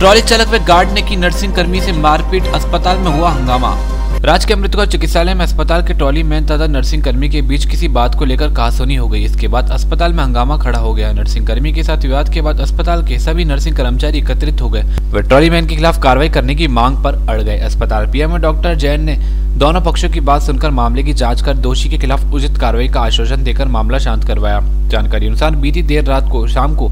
Trolley चालक व guard ने की नर्सिंग कर्मी से मारपीट अस्पताल में हुआ हंगामा। राज्य के अमृतगढ़ चिकित्सालय में अस्पताल के ट्रॉली मैन तथा नर्सिंग कर्मी के बीच किसी बात को लेकर कहासुनी हो गई। इसके बाद अस्पताल में हंगामा खड़ा हो गया। नर्सिंग कर्मी के साथ विवाद के बाद अस्पताल के सभी नर्सिंग कर्मचारी एकत्रित हो गए। वे ट्रॉली मैन के खिलाफ कार्रवाई करने की मांग पर अड़ गए। अस्पताल पीएमओ डॉक्टर जैन ने दोनों पक्षों की बात सुनकर मामले की जाँच कर दोषी के खिलाफ उचित कार्रवाई का आश्वासन देकर मामला शांत करवाया। जानकारी अनुसार बीती देर रात को शाम को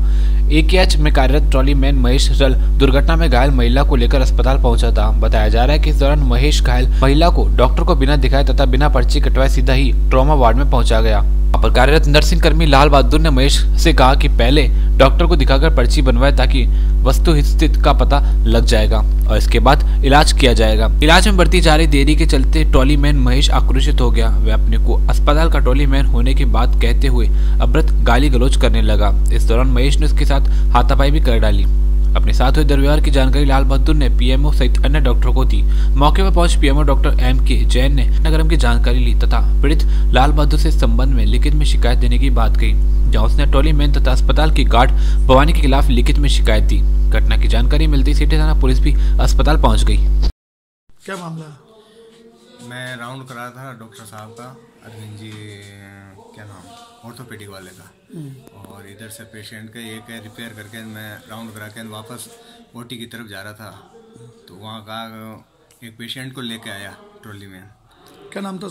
एच में कार्यरत ट्रॉली मैन महेश रल दुर्घटना में घायल महिला को लेकर अस्पताल पहुँचा था। बताया जा रहा है कि इस दौरान महेश घायल महिला को डॉक्टर को बिना दिखाए तथा बिना पर्ची कटवाए सीधा ही ट्रॉमा वार्ड में पहुँचा गया। पर कार्यरत नर्सिंग कर्मी लाल बहादुर ने महेश से कहा कि पहले डॉक्टर को दिखाकर पर्ची बनवाए ताकि वस्तु स्थिति का पता लग जाएगा और इसके बाद इलाज किया जाएगा। इलाज में बढ़ती जा रही देरी के चलते ट्रॉली मैन महेश आक्रोशित हो गया। वह अपने को अस्पताल का ट्रॉली मैन होने की बात कहते हुए अब्रत गाली गलोच करने लगा। इस दौरान महेश ने उसके साथ हाथापाई भी कर डाली। अपने साथ हुए दुर्व्यवहार की जानकारी लाल बहादुर ने पीएमओ सहित अन्य डॉक्टरों को दी। मौके पर पहुँच पीएमओ डॉक्टर एम के जैन ने नगरम की जानकारी ली तथा पीड़ित लाल बहादुर से संबंध में लिखित में शिकायत देने की बात कही, जहाँ उसने टोली मैन तथा अस्पताल की गार्ड भवानी के खिलाफ लिखित में शिकायत दी। घटना की जानकारी मिलती सिटी थाना पुलिस भी अस्पताल पहुँच गई क्या मामला मैं राउंड करा था डॉक्टर साहब का अरविंद जी क्या नाम ऑर्थोपेडिक वाले का। और इधर से पेशेंट का एक रिपेयर करके मैं राउंड करा के वापस ओटी की तरफ़ जा रहा था। तो वहाँ का एक पेशेंट को लेके आया ट्रॉली में। क्या नाम था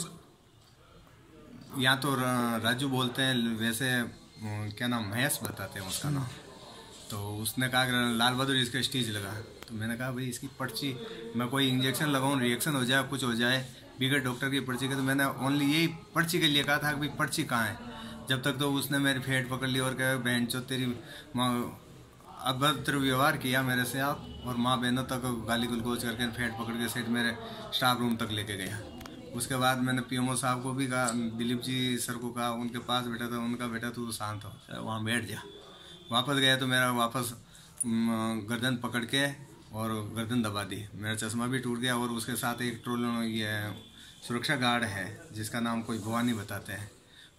यहाँ तो राजू बोलते हैं वैसे क्या नाम महेश बताते हैं उसका नाम। तो उसने कहा कि लाल बहादुर इसका स्टीज लगा। तो मैंने कहा, भाई, इसकी पर्ची, मैं कोई इंजेक्शन लगाऊँ रिएक्शन हो जाए, कुछ हो जाए बिगड़ डॉक्टर की पर्ची का तो मैंने ओनली यही पर्ची के लिए कहा था कि भाई, पर्ची कहाँ है? जब तक तो उसने मेरी फेट पकड़ ली और कहा, बहन चो, तेरी माँ, अभद्र व्यवहार किया मेरे से आप, और माँ बहनों तक गाली गुलगोज करके फेट पकड़ के सेट मेरे स्टाफ रूम तक लेके गया। उसके बाद मैंने पीएमओ साहब को भी कहा, दिलीप जी सर को कहा, उनके पास बैठा था, उनका बेटा तो शांत हो, वहाँ बैठ जा। वापस गया तो मेरा वापस गर्दन पकड़ के और गर्दन दबा दी। मेरा चश्मा भी टूट गया और उसके साथ एक ट्रोल ये सुरक्षा गार्ड है, जिसका नाम कोई भवानी बताते हैं।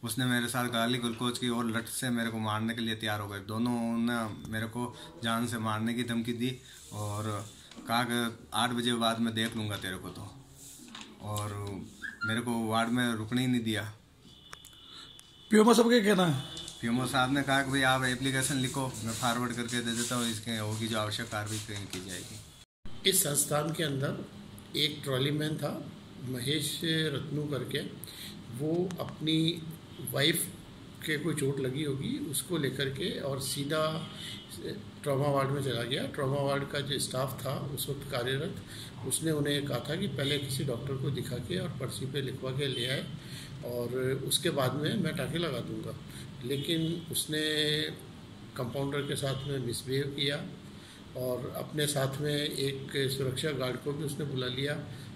उसने मेरे साथ गाली गुलकोच की और लट से मेरे को मारने के लिए तैयार हो गए। दोनों ने मेरे को जान से मारने की धमकी दी और कहा कि आठ बजे बाद मैं देख लूँगा तेरे को तो। और मेरे को वार्ड में रुकने ही नहीं दिया। पीएमओ साहब क्या कहना है? पीएमओ साहब ने कहा कि भाई आप एप्लीकेशन लिखो, मैं फॉरवर्ड करके दे देता हूँ, इसके होगी जो आवश्यक कार्रवाई की जाएगी। इस संस्थान के अंदर एक ट्रॉली मैन था, महेश रत्नू करके, वो अपनी वाइफ के कोई चोट लगी होगी, उसको लेकर के और सीधा ट्रॉमा वार्ड में चला गया। ट्रॉमा वार्ड का जो स्टाफ था, उस वक्त कार्यरत, उसने उन्हें कहा था कि पहले किसी डॉक्टर को दिखा के और पर्ची पे लिखवा के ले आए और उसके बाद में मैं टाँके लगा दूँगा। लेकिन उसने कंपाउंडर के साथ में मिसबिहेव किया और अपने साथ में एक सुरक्षा गार्ड को भी उसने बुला लिया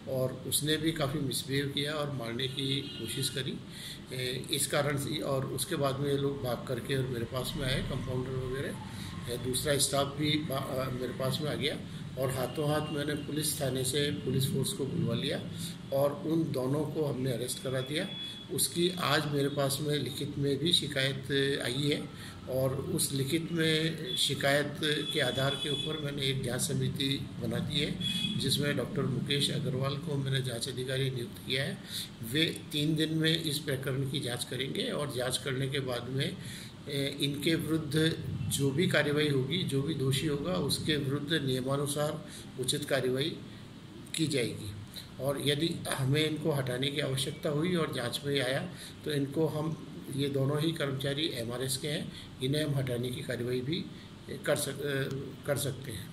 और उसने भी काफ़ी मिसबिहेव किया और मारने की कोशिश करी। इस कारण से, और उसके बाद में ये लोग भाग करके और मेरे पास में आए कंपाउंडर वगैरह। दूसरा स्टाफ भी मेरे पास में आ गया। और हाथों हाथ मैंने पुलिस थाने से पुलिस फोर्स को बुलवा लिया और उन दोनों को हमने अरेस्ट करा दिया। उसकी आज मेरे पास में लिखित में भी शिकायत आई है और उस लिखित में शिकायत के आधार के ऊपर मैंने एक जाँच समिति बना दी है, जिसमें डॉक्टर मुकेश अग्रवाल को मैंने जाँच अधिकारी नियुक्त किया है। वे तीन दिन में इस प्रकरण की जाँच करेंगे और जाँच करने के बाद में इनके विरुद्ध जो भी कार्रवाई होगी, जो भी दोषी होगा, उसके विरुद्ध नियमानुसार उचित कार्रवाई की जाएगी। और यदि हमें इनको हटाने की आवश्यकता हुई और जाँच में आया तो इनको हम, ये दोनों ही कर्मचारी एमआरएस के हैं, इन्हें हम हटाने की कार्रवाई भी कर सक कर सकते हैं।